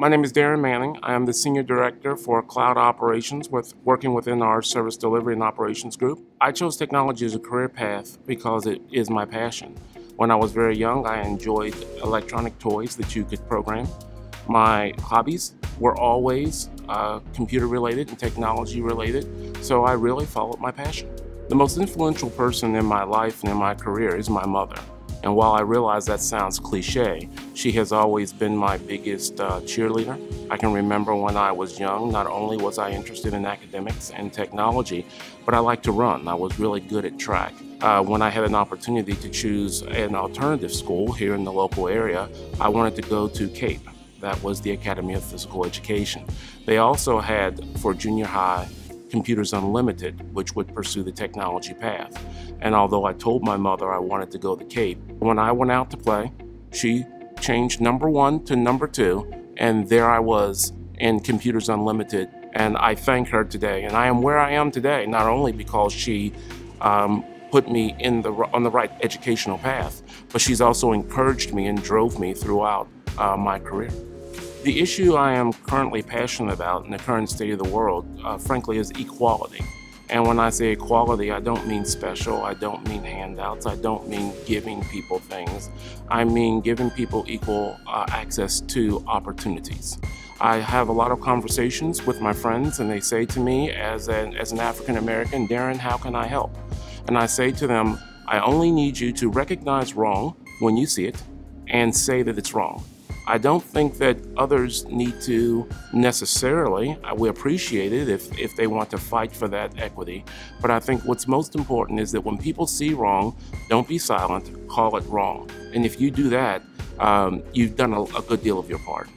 My name is Darrin Manning. I am the Senior Director for Cloud Operations with working within our Service Delivery and Operations Group. I chose technology as a career path because it is my passion. When I was very young, I enjoyed electronic toys that you could program. My hobbies were always uh, computer related and technology related, so I really followed my passion. The most influential person in my life and in my career is my mother. And while I realize that sounds cliche, she has always been my biggest uh, cheerleader. I can remember when I was young, not only was I interested in academics and technology, but I liked to run. I was really good at track. Uh, when I had an opportunity to choose an alternative school here in the local area, I wanted to go to CAPE. That was the Academy of Physical Education. They also had, for junior high, Computers Unlimited, which would pursue the technology path. And although I told my mother I wanted to go to Cape, when I went out to play, she changed number one to number two, and there I was in Computers Unlimited. And I thank her today. And I am where I am today, not only because she um, put me in the, on the right educational path, but she's also encouraged me and drove me throughout uh, my career. The issue I am currently passionate about in the current state of the world, uh, frankly, is equality. And when I say equality, I don't mean special, I don't mean handouts, I don't mean giving people things. I mean giving people equal uh, access to opportunities. I have a lot of conversations with my friends, and they say to me, as an, as an African American, Darrin, how can I help? And I say to them, I only need you to recognize wrong when you see it and say that it's wrong. I don't think that others need to necessarily, uh, we appreciate it if, if they want to fight for that equity, but I think what's most important is that when people see wrong, don't be silent, call it wrong. And if you do that, um, you've done a, a good deal of your part.